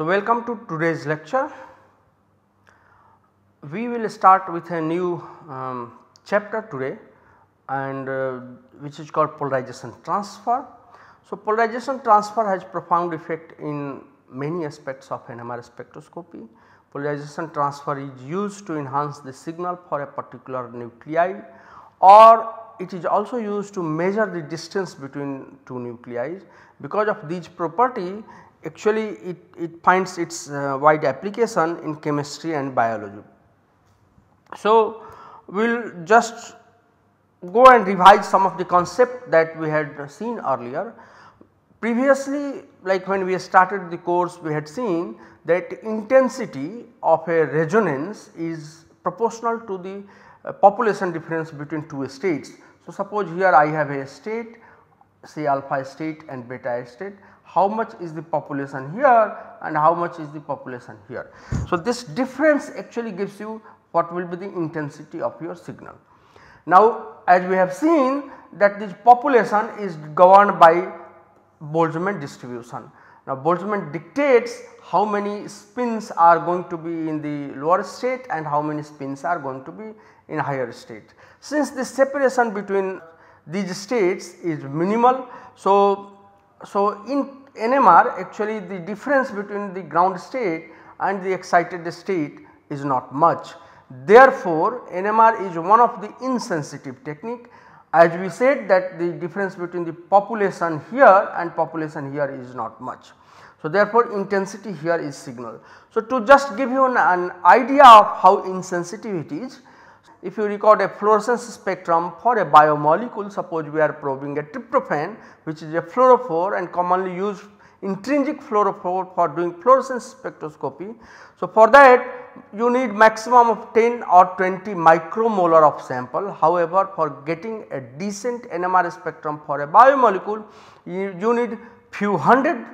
So, welcome to today's lecture. We will start with a new um, chapter today and uh, which is called polarization transfer. So, polarization transfer has profound effect in many aspects of NMR spectroscopy. Polarization transfer is used to enhance the signal for a particular nuclei or it is also used to measure the distance between two nuclei. Because of these property actually it, it finds its uh, wide application in chemistry and biology. So, we will just go and revise some of the concept that we had seen earlier. Previously like when we started the course we had seen that intensity of a resonance is proportional to the uh, population difference between two states. So, suppose here I have a state say alpha state and beta state how much is the population here and how much is the population here. So, this difference actually gives you what will be the intensity of your signal. Now, as we have seen that this population is governed by Boltzmann distribution. Now, Boltzmann dictates how many spins are going to be in the lower state and how many spins are going to be in higher state. Since the separation between these states is minimal. So, so in NMR actually the difference between the ground state and the excited state is not much. Therefore, NMR is one of the insensitive technique as we said that the difference between the population here and population here is not much. So, therefore, intensity here is signal. So, to just give you an, an idea of how insensitive it is, if you record a fluorescence spectrum for a biomolecule suppose we are probing a tryptophan which is a fluorophore and commonly used intrinsic fluorophore for doing fluorescence spectroscopy. So, for that you need maximum of 10 or 20 micromolar of sample however for getting a decent NMR spectrum for a biomolecule you, you need few hundred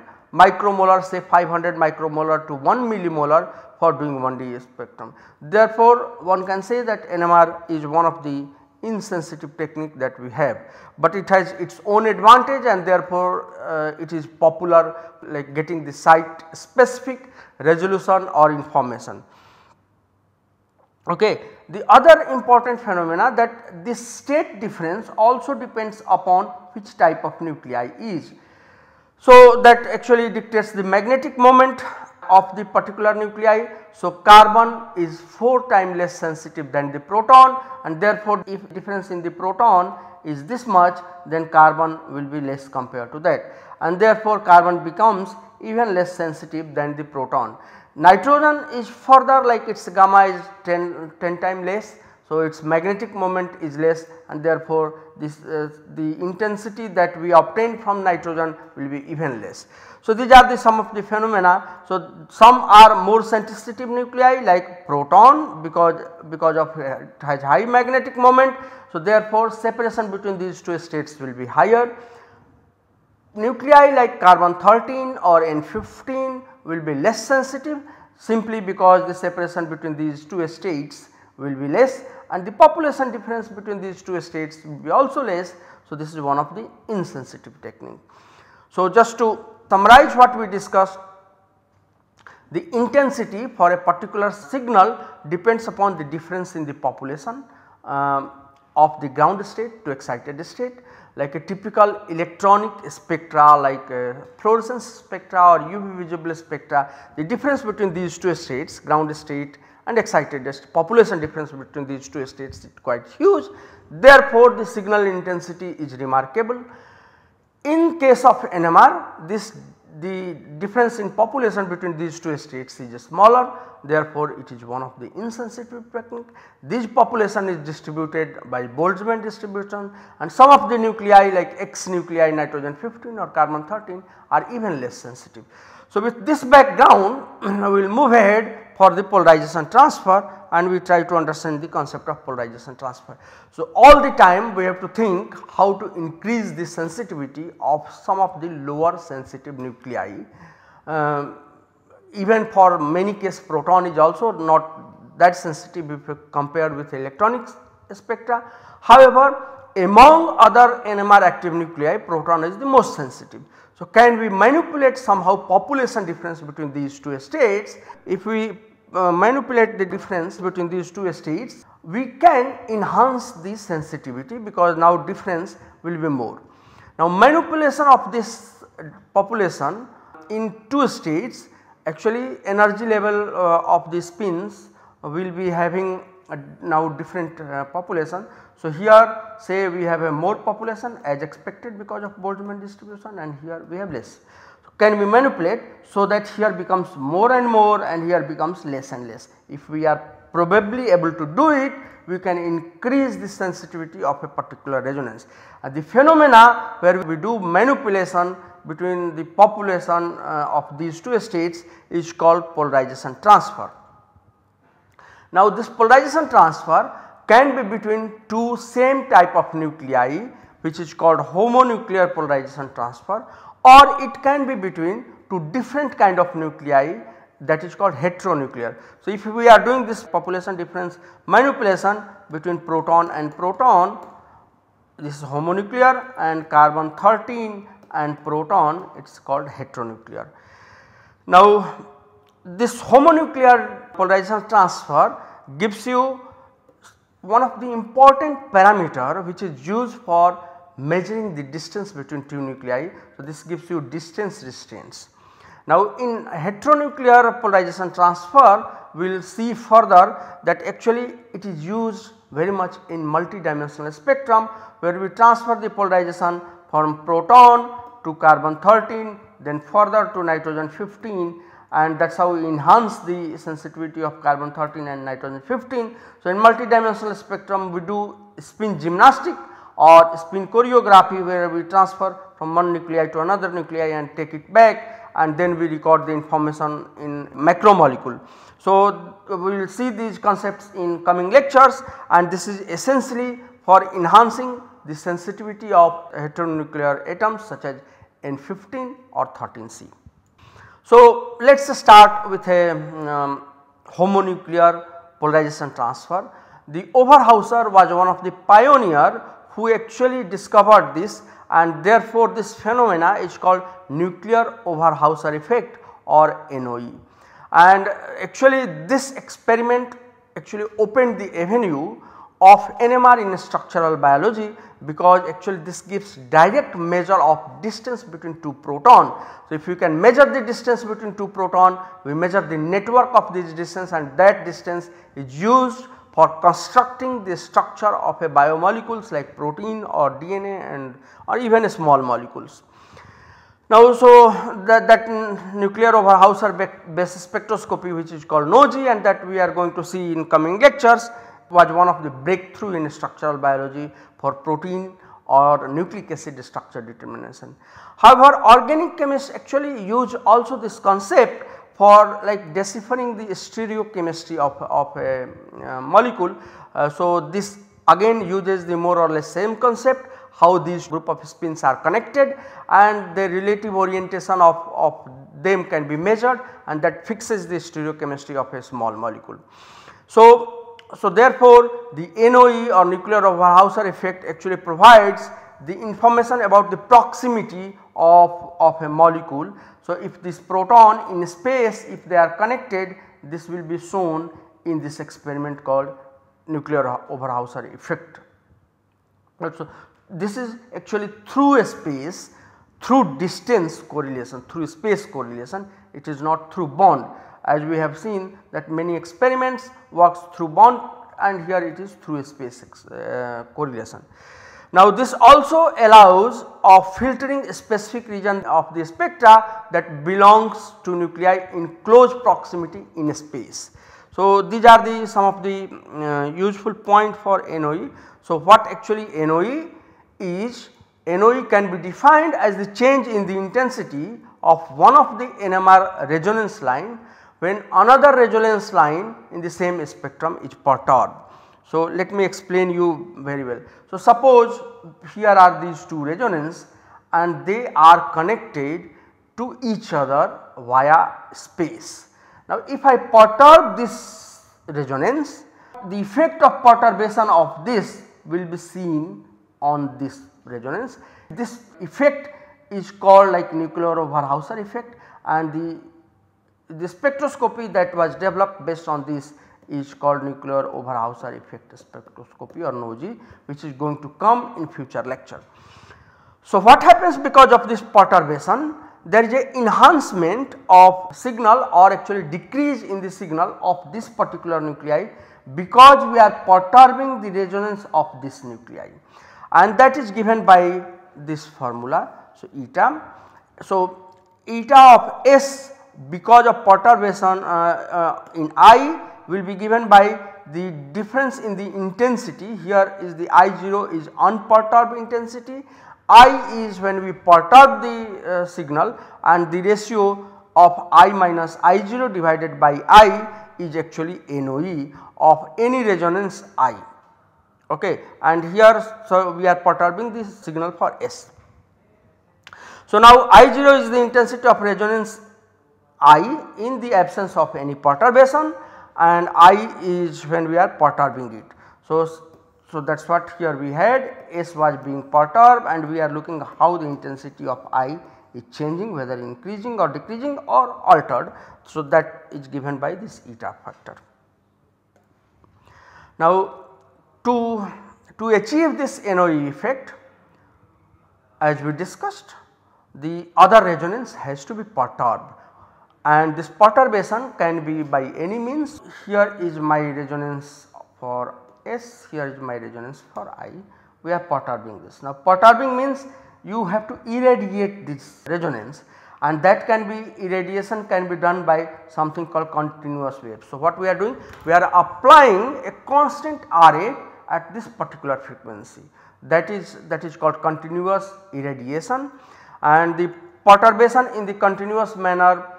micromolar say 500 micromolar to 1 millimolar for doing 1D spectrum. Therefore, one can say that NMR is one of the insensitive technique that we have, but it has its own advantage and therefore, uh, it is popular like getting the site specific resolution or information. Okay. The other important phenomena that this state difference also depends upon which type of nuclei is. So, that actually dictates the magnetic moment of the particular nuclei. So, carbon is 4 times less sensitive than the proton and therefore, if difference in the proton is this much then carbon will be less compared to that and therefore, carbon becomes even less sensitive than the proton. Nitrogen is further like its gamma is 10, 10 times less. So, its magnetic moment is less and therefore, this uh, the intensity that we obtain from nitrogen will be even less. So, these are the some of the phenomena. So, some are more sensitive nuclei like proton because because of uh, it has high magnetic moment. So, therefore, separation between these two states will be higher. Nuclei like carbon 13 or N15 will be less sensitive simply because the separation between these two states will be less and the population difference between these two states will be also less. So, this is one of the insensitive technique. So, just to summarize what we discussed the intensity for a particular signal depends upon the difference in the population um, of the ground state to excited state like a typical electronic spectra like fluorescence spectra or UV visible spectra the difference between these two states ground state and excited state population difference between these two states is quite huge therefore the signal intensity is remarkable. In case of NMR this the difference in population between these two states is smaller therefore, it is one of the insensitive technique. This population is distributed by Boltzmann distribution and some of the nuclei like X nuclei nitrogen 15 or carbon 13 are even less sensitive. So, with this background we will move ahead for the polarization transfer and we try to understand the concept of polarization transfer. So, all the time we have to think how to increase the sensitivity of some of the lower sensitive nuclei. Um, even for many case proton is also not that sensitive if compared with electronic spectra. However, among other NMR active nuclei proton is the most sensitive. So, can we manipulate somehow population difference between these two states? If we uh, manipulate the difference between these two states, we can enhance the sensitivity because now difference will be more. Now manipulation of this population in two states actually energy level uh, of the spins will be having now different uh, population. So here say we have a more population as expected because of Boltzmann distribution and here we have less. Can we manipulate so that here becomes more and more and here becomes less and less. If we are probably able to do it we can increase the sensitivity of a particular resonance. And the phenomena where we do manipulation between the population uh, of these two states is called polarization transfer. Now this polarization transfer can be between two same type of nuclei which is called homonuclear polarization transfer or it can be between two different kind of nuclei that is called heteronuclear. So, if we are doing this population difference manipulation between proton and proton this is homonuclear and carbon 13 and proton it is called heteronuclear. Now this homonuclear polarization transfer gives you one of the important parameter which is used for measuring the distance between two nuclei. So, this gives you distance distance. Now in heteronuclear polarization transfer we will see further that actually it is used very much in multidimensional spectrum where we transfer the polarization from proton to carbon 13 then further to nitrogen 15 and that is how we enhance the sensitivity of carbon 13 and nitrogen 15. So, in multidimensional spectrum we do spin gymnastic or spin choreography where we transfer from one nuclei to another nuclei and take it back and then we record the information in macromolecule. So, we will see these concepts in coming lectures and this is essentially for enhancing the sensitivity of heteronuclear atoms such as N15 or 13C. So, let us start with a um, homonuclear polarization transfer. The Overhauser was one of the pioneer who actually discovered this and therefore this phenomena is called nuclear Overhauser effect or NOE. And actually this experiment actually opened the avenue of NMR in structural biology because actually this gives direct measure of distance between two proton. So, if you can measure the distance between two proton we measure the network of this distance and that distance is used for constructing the structure of a biomolecules like protein or DNA and or even small molecules. Now, so that, that nuclear Overhauser based spectroscopy which is called NOESY and that we are going to see in coming lectures was one of the breakthrough in structural biology for protein or nucleic acid structure determination. However, organic chemists actually use also this concept for like deciphering the stereochemistry of, of a uh, molecule. Uh, so, this again uses the more or less same concept how these group of spins are connected and the relative orientation of, of them can be measured and that fixes the stereochemistry of a small molecule. So, so, therefore, the NOE or nuclear Overhauser effect actually provides the information about the proximity of, of a molecule. So, if this proton in space if they are connected this will be shown in this experiment called nuclear Overhauser effect. So, this is actually through a space through distance correlation through space correlation it is not through bond as we have seen that many experiments works through bond and here it is through a space uh, correlation. Now this also allows of filtering specific region of the spectra that belongs to nuclei in close proximity in space. So these are the some of the uh, useful point for NOE. So what actually NOE is NOE can be defined as the change in the intensity of one of the NMR resonance line when another resonance line in the same spectrum is perturbed. So, let me explain you very well. So, suppose here are these two resonance and they are connected to each other via space. Now, if I perturb this resonance the effect of perturbation of this will be seen on this resonance. This effect is called like nuclear Overhauser effect and the, the spectroscopy that was developed based on this is called nuclear Overhauser effect spectroscopy or NOESY which is going to come in future lecture. So, what happens because of this perturbation there is a enhancement of signal or actually decrease in the signal of this particular nuclei because we are perturbing the resonance of this nuclei and that is given by this formula. So, eta. So, eta of S because of perturbation uh, uh, in I will be given by the difference in the intensity. Here is the I0 is unperturbed intensity, I is when we perturb the uh, signal and the ratio of I minus I0 divided by I is actually NOE of any resonance I. Okay? And here so we are perturbing this signal for S. So now I0 is the intensity of resonance I in the absence of any perturbation and I is when we are perturbing it. So, so that is what here we had S was being perturbed and we are looking how the intensity of I is changing whether increasing or decreasing or altered. So, that is given by this eta factor. Now, to, to achieve this NOE effect as we discussed the other resonance has to be perturbed and this perturbation can be by any means here is my resonance for S here is my resonance for I we are perturbing this. Now perturbing means you have to irradiate this resonance and that can be irradiation can be done by something called continuous wave. So what we are doing we are applying a constant RA at this particular frequency that is that is called continuous irradiation and the perturbation in the continuous manner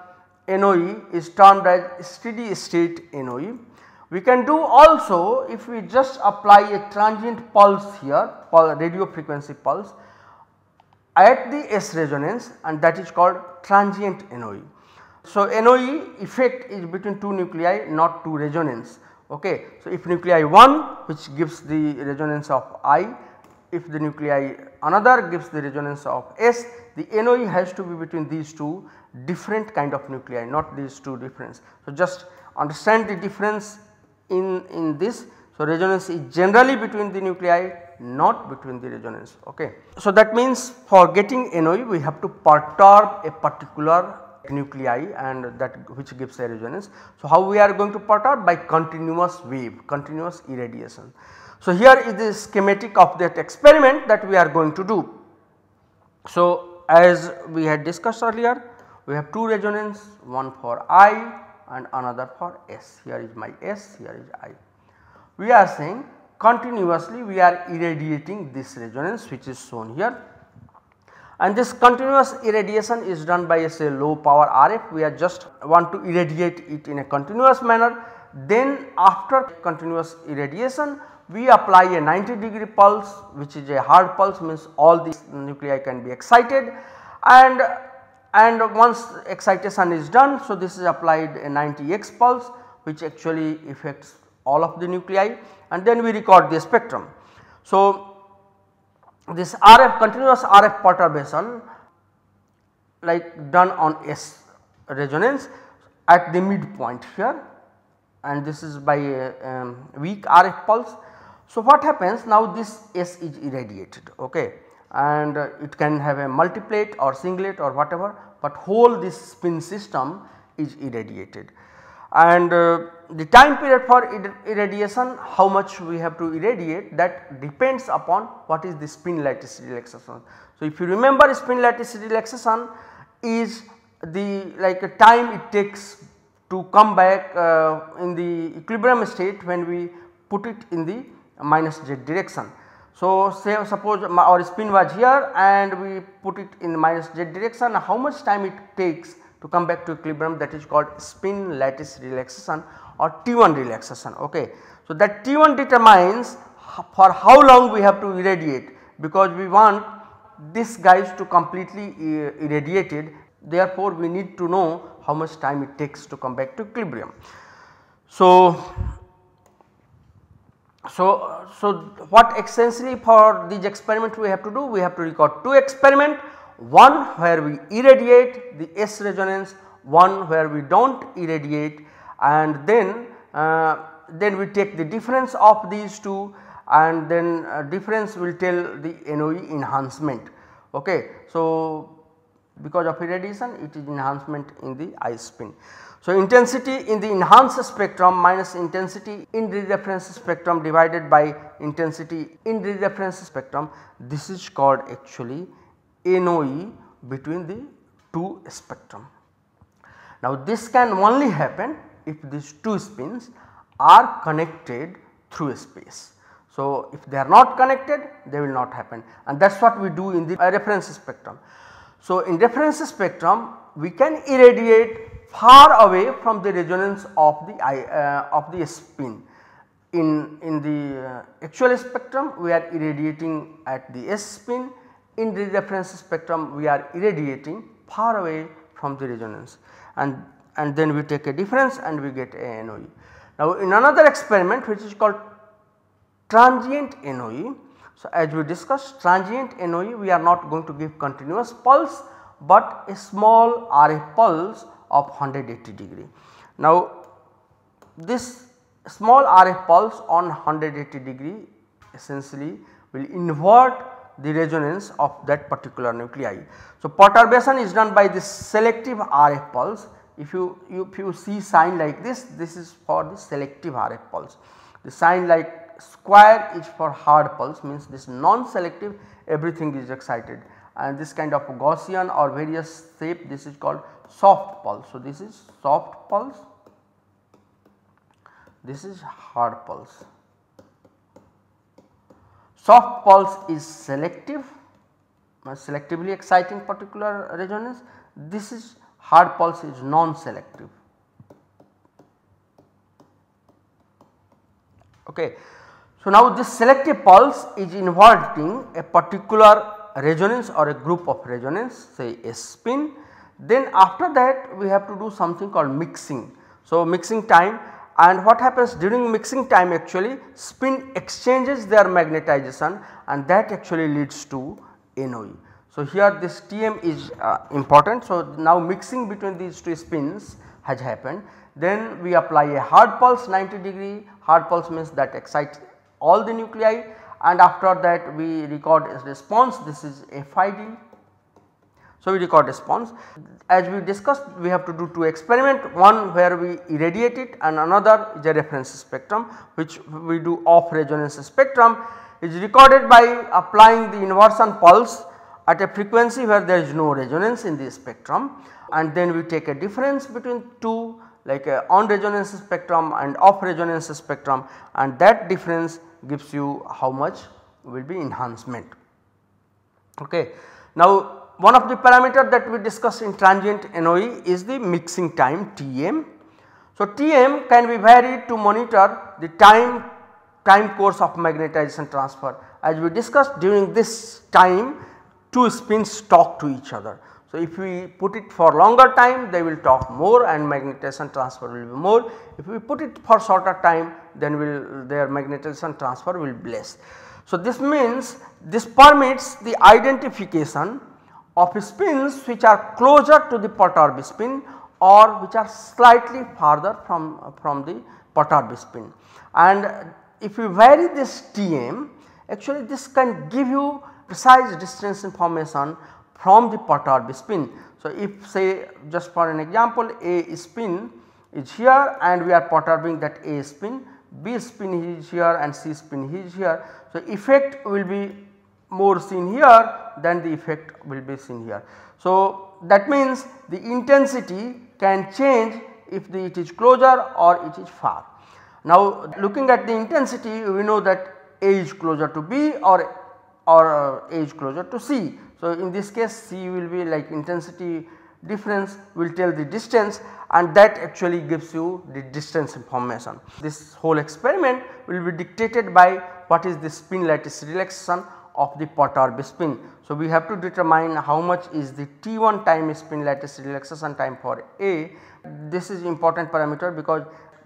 NOE is termed as steady state NOE. We can do also if we just apply a transient pulse here radio frequency pulse at the S resonance and that is called transient NOE. So, NOE effect is between two nuclei not two resonance ok. So, if nuclei 1 which gives the resonance of I if the nuclei another gives the resonance of S the NOE has to be between these two different kind of nuclei not these two difference. So, just understand the difference in, in this. So, resonance is generally between the nuclei not between the resonance ok. So, that means for getting NOE we have to perturb a particular nuclei and that which gives a resonance. So, how we are going to perturb by continuous wave continuous irradiation. So, here is the schematic of that experiment that we are going to do. So, as we had discussed earlier we have two resonance one for I and another for S here is my S here is I. We are saying continuously we are irradiating this resonance which is shown here and this continuous irradiation is done by a say low power RF we are just want to irradiate it in a continuous manner then after continuous irradiation we apply a 90 degree pulse which is a hard pulse means all these nuclei can be excited. And and once excitation is done so this is applied a 90x pulse which actually affects all of the nuclei. And then we record the spectrum. So this RF continuous RF perturbation like done on S resonance at the midpoint here. And this is by a um, weak RF pulse so, what happens now this S is irradiated okay and uh, it can have a multiplet or singlet or whatever, but whole this spin system is irradiated. And uh, the time period for irradiation how much we have to irradiate that depends upon what is the spin lattice relaxation. So, if you remember spin lattice relaxation is the like a time it takes to come back uh, in the equilibrium state when we put it in the minus z direction. So, say suppose our spin was here and we put it in minus z direction how much time it takes to come back to equilibrium that is called spin lattice relaxation or T1 relaxation ok. So, that T1 determines for how long we have to irradiate because we want this guys to completely irradiated therefore, we need to know how much time it takes to come back to equilibrium. So, so, so what essentially for this experiment we have to do? We have to record two experiment. one where we irradiate the S resonance, one where we do not irradiate and then uh, then we take the difference of these two and then uh, difference will tell the NOE enhancement. Okay. So, because of irradiation it is enhancement in the I spin. So, intensity in the enhanced spectrum minus intensity in the reference spectrum divided by intensity in the reference spectrum this is called actually NOE between the two spectrum. Now this can only happen if these two spins are connected through a space. So if they are not connected they will not happen and that is what we do in the reference spectrum. So in reference spectrum we can irradiate far away from the resonance of the uh, of the spin. In, in the uh, actual spectrum we are irradiating at the S spin, in the reference spectrum we are irradiating far away from the resonance and, and then we take a difference and we get a NOE. Now in another experiment which is called transient NOE, so as we discussed transient NOE we are not going to give continuous pulse but a small RF pulse of 180 degree. Now this small RF pulse on 180 degree essentially will invert the resonance of that particular nuclei. So perturbation is done by this selective RF pulse if you, if you see sign like this this is for the selective RF pulse. The sign like square is for hard pulse means this non-selective everything is excited and this kind of Gaussian or various shape this is called soft pulse. So, this is soft pulse, this is hard pulse. Soft pulse is selective, uh, selectively exciting particular resonance, this is hard pulse is non-selective. Okay. So, now this selective pulse is inverting a particular resonance or a group of resonance say a spin then after that we have to do something called mixing. So mixing time and what happens during mixing time actually spin exchanges their magnetization and that actually leads to NOE. So here this TM is uh, important. So now mixing between these two spins has happened then we apply a hard pulse 90 degree hard pulse means that excites all the nuclei and after that we record a response. This is FID so, we record response. As we discussed we have to do two experiment. One where we irradiate it and another is a reference spectrum which we do off resonance spectrum. Is recorded by applying the inversion pulse at a frequency where there is no resonance in the spectrum. And then we take a difference between two like a on resonance spectrum and off resonance spectrum. And that difference gives you how much will be enhancement. Okay. Now one of the parameter that we discussed in transient NOE is the mixing time Tm. So, Tm can be varied to monitor the time time course of magnetization transfer as we discussed during this time two spins talk to each other. So, if we put it for longer time they will talk more and magnetization transfer will be more. If we put it for shorter time then will their magnetization transfer will be less. So, this means this permits the identification of spins which are closer to the perturbed spin or which are slightly farther from, from the perturbed spin. And if you vary this Tm actually this can give you precise distance information from the perturbed spin. So, if say just for an example A spin is here and we are perturbing that A spin, B spin is here and C spin is here. So, effect will be more seen here than the effect will be seen here. So, that means the intensity can change if the, it is closer or it is far. Now looking at the intensity we know that A is closer to B or, or uh, A is closer to C. So in this case C will be like intensity difference will tell the distance and that actually gives you the distance information. This whole experiment will be dictated by what is the spin lattice relaxation of the perturbed spin. So, we have to determine how much is the T1 time spin lattice relaxation time for A. This is important parameter because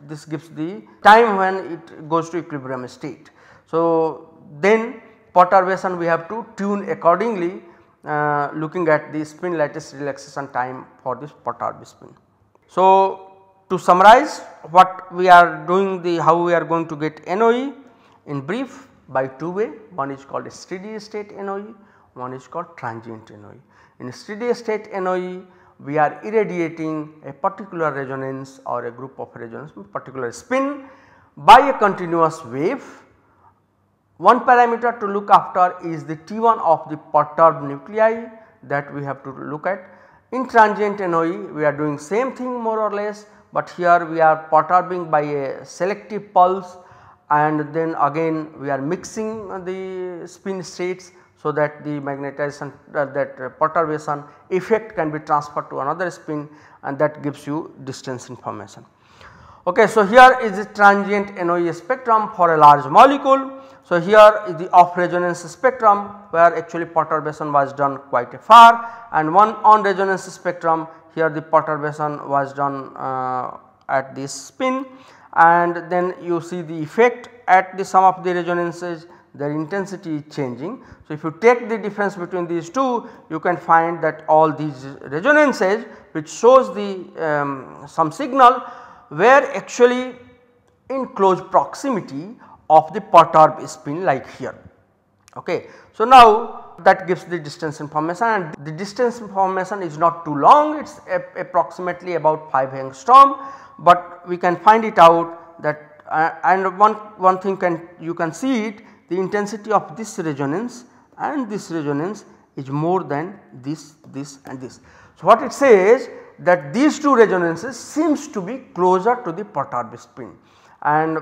this gives the time when it goes to equilibrium state. So, then perturbation we have to tune accordingly uh, looking at the spin lattice relaxation time for this perturbed spin. So, to summarize what we are doing the how we are going to get NOE in brief by two way one is called a steady state NOE one is called transient NOE. In steady state NOE we are irradiating a particular resonance or a group of resonance particular spin by a continuous wave. One parameter to look after is the T1 of the perturbed nuclei that we have to look at. In transient NOE we are doing same thing more or less, but here we are perturbing by a selective pulse and then again we are mixing the spin states so that the magnetization uh, that perturbation effect can be transferred to another spin and that gives you distance information. Okay, so here is the transient NOE spectrum for a large molecule. So here is the off resonance spectrum where actually perturbation was done quite far and one on resonance spectrum here the perturbation was done uh, at this spin and then you see the effect at the sum of the resonances their intensity is changing. So, if you take the difference between these two you can find that all these resonances which shows the um, some signal were actually in close proximity of the perturbed spin like here. Okay. So, now that gives the distance information and the distance information is not too long it is approximately about 5 angstrom, but we can find it out that uh, and one, one thing can you can see it the intensity of this resonance and this resonance is more than this, this and this. So, what it says that these two resonances seems to be closer to the perturbed spin and,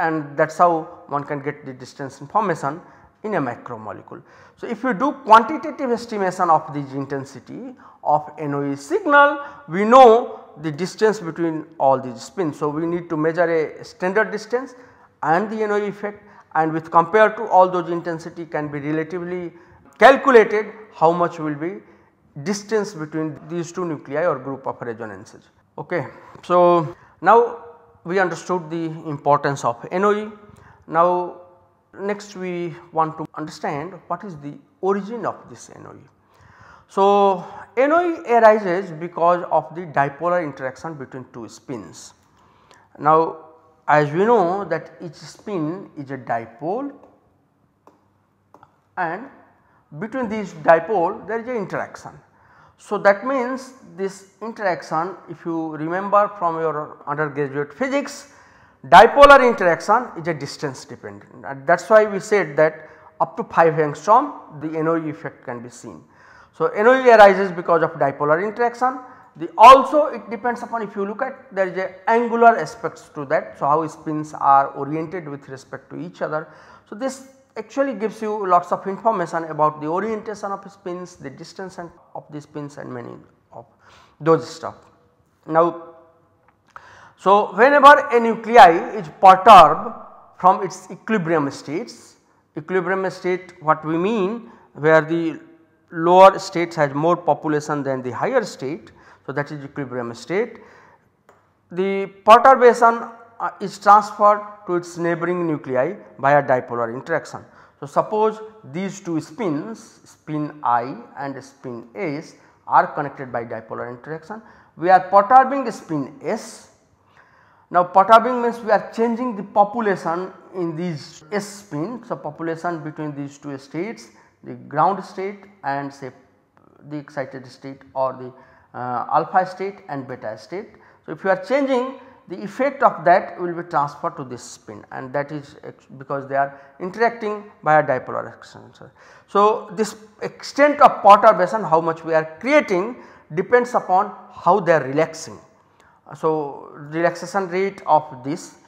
and that is how one can get the distance information in a macromolecule. So, if you do quantitative estimation of the intensity of NOE signal, we know the distance between all these spins. So, we need to measure a standard distance and the NOE effect and with compared to all those intensity can be relatively calculated how much will be distance between these two nuclei or group of resonances. Okay. So, now we understood the importance of NOE. Now next we want to understand what is the origin of this NOE. So, NOE arises because of the dipolar interaction between two spins. Now as we know that each spin is a dipole and between these dipole there is a interaction. So, that means this interaction if you remember from your undergraduate physics dipolar interaction is a distance dependent and that is why we said that up to 5 angstrom the NOE effect can be seen. So, NOE arises because of dipolar interaction the also it depends upon if you look at there is a angular aspects to that. So, how spins are oriented with respect to each other. So, this actually gives you lots of information about the orientation of spins, the distance of the spins and many of those stuff. Now, so whenever a nuclei is perturbed from its equilibrium states, equilibrium state what we mean where the lower states has more population than the higher state so, that is equilibrium state. The perturbation uh, is transferred to its neighboring nuclei by a dipolar interaction. So, suppose these two spins spin i and spin s are connected by dipolar interaction. We are perturbing spin s. Now, perturbing means we are changing the population in these s spin. So, population between these two states the ground state and say the excited state or the uh, alpha state and beta state. So, if you are changing the effect of that will be transferred to this spin and that is because they are interacting by a dipolar extension. So, this extent of perturbation how much we are creating depends upon how they are relaxing. So, relaxation rate of this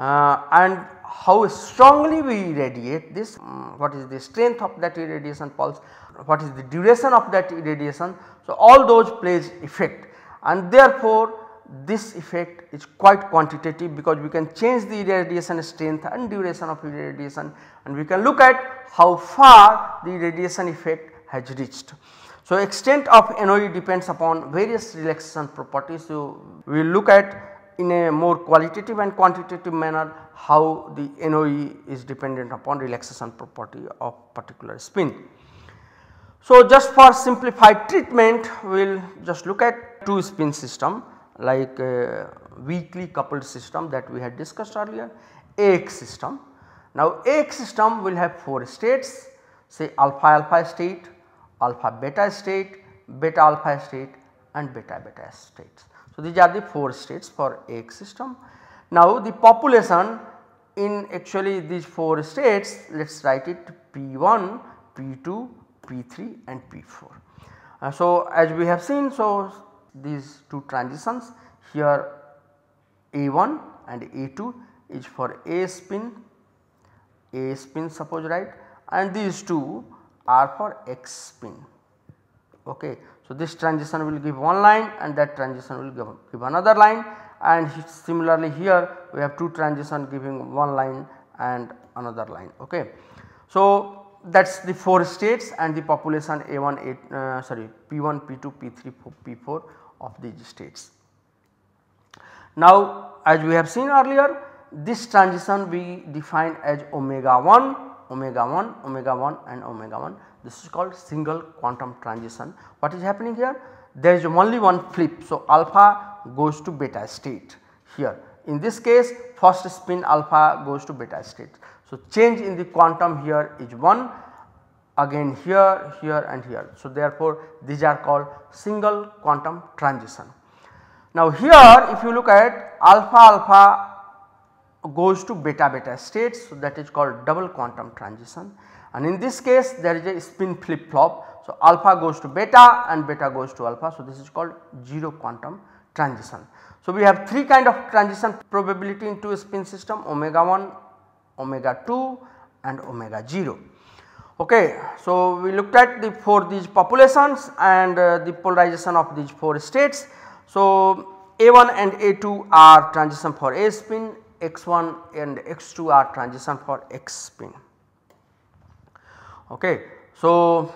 uh, and how strongly we irradiate this, um, what is the strength of that irradiation pulse, what is the duration of that irradiation. So, all those plays effect and therefore, this effect is quite quantitative because we can change the irradiation strength and duration of irradiation and we can look at how far the irradiation effect has reached. So, extent of NOE depends upon various relaxation properties. So, we will look at in a more qualitative and quantitative manner how the NOE is dependent upon relaxation property of particular spin. So, just for simplified treatment we will just look at two spin system like uh, weakly coupled system that we had discussed earlier AX system. Now AX system will have 4 states say alpha alpha state, alpha beta state, beta alpha state and beta beta states. So these are the 4 states for AX system. Now the population in actually these 4 states let us write it P1, P2, P3 and P4. Uh, so as we have seen so these two transitions here A1 and A2 is for A spin, A spin suppose right and these two are for X spin. Okay. So, this transition will give one line and that transition will give, give another line and similarly here we have two transition giving one line and another line. Okay. So, that is the 4 states and the population A1, A, uh, sorry P1, P2, P3, P4 of these states. Now as we have seen earlier this transition we define as omega 1, omega 1, omega 1 and omega 1 this is called single quantum transition. What is happening here? There is only one flip. So, alpha goes to beta state here. In this case first spin alpha goes to beta state. So, change in the quantum here is 1 again here, here and here. So, therefore, these are called single quantum transition. Now, here if you look at alpha alpha goes to beta beta states. So, that is called double quantum transition and in this case there is a spin flip flop. So, alpha goes to beta and beta goes to alpha. So, this is called 0 quantum transition. So, we have 3 kind of transition probability into a spin system omega 1, omega 2 and omega 0. Okay. So, we looked at the 4 these populations and uh, the polarization of these 4 states. So, A1 and A2 are transition for A spin, X1 and X2 are transition for X spin. Okay. So,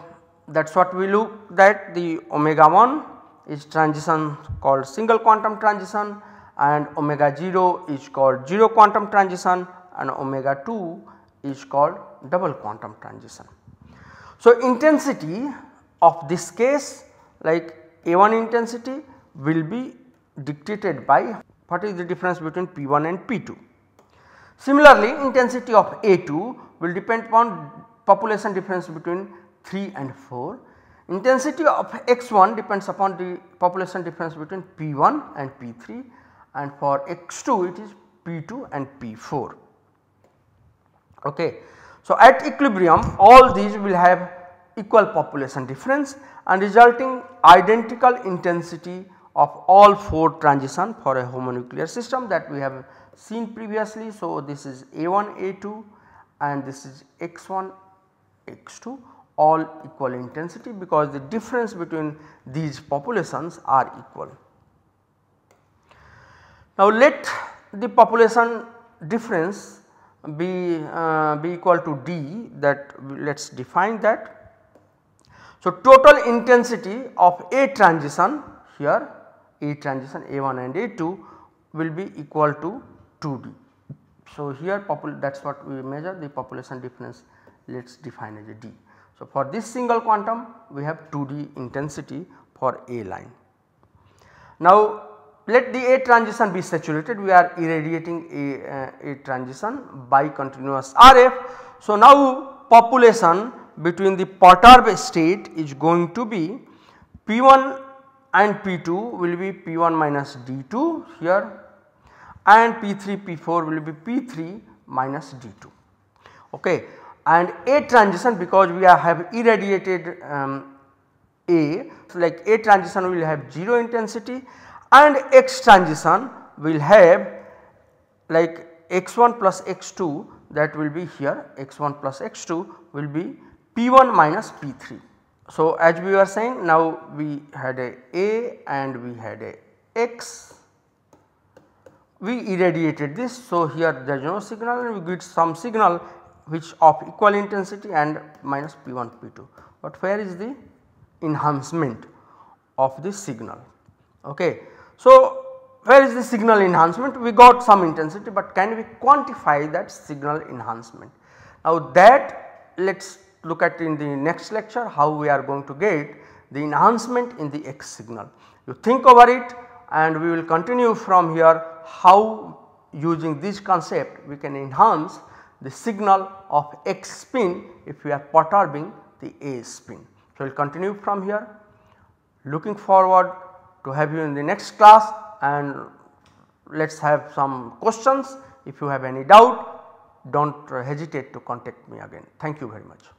that is what we look that the omega 1 is transition called single quantum transition and omega 0 is called 0 quantum transition and omega 2 is called double quantum transition. So, intensity of this case like A1 intensity will be dictated by what is the difference between P1 and P2. Similarly, intensity of A2 will depend upon population difference between 3 and 4. Intensity of x1 depends upon the population difference between P1 and P3 and for x2 it is P2 and P4. Okay. So, at equilibrium all these will have equal population difference and resulting identical intensity of all 4 transition for a homonuclear system that we have seen previously. So, this is A1 A2 and this is x1 x2 all equal intensity because the difference between these populations are equal. Now let the population difference be, uh, be equal to d that let us define that. So total intensity of A transition here A transition A1 and A2 will be equal to 2d. So here that is what we measure the population difference let us define as a d. So, for this single quantum we have 2d intensity for A line. Now, let the A transition be saturated we are irradiating A, uh, A transition by continuous RF. So, now population between the perturbed state is going to be P1 and P2 will be P1 minus D2 here and P3 P4 will be P3 minus D2. Okay and A transition because we have irradiated um, A so like A transition will have 0 intensity and X transition will have like x1 plus x2 that will be here x1 plus x2 will be p1 minus p3. So, as we were saying now we had a A and we had a x we irradiated this. So, here there is no signal and we get some signal which of equal intensity and minus P1 P2, but where is the enhancement of this signal. Okay. So, where is the signal enhancement? We got some intensity, but can we quantify that signal enhancement? Now that let us look at in the next lecture how we are going to get the enhancement in the X signal. You think over it and we will continue from here how using this concept we can enhance the signal of X spin if we are perturbing the A spin. So, we will continue from here looking forward to have you in the next class and let us have some questions. If you have any doubt do not hesitate to contact me again. Thank you very much.